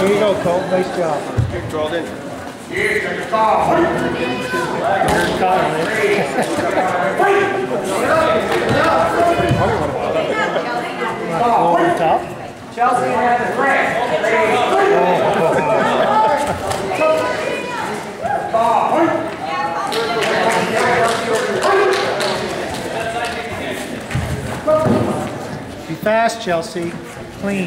There you go, Cole. Nice job. Draw in. You're caught on it. Over the top. Chelsea has the grab. Be fast, Chelsea. Clean.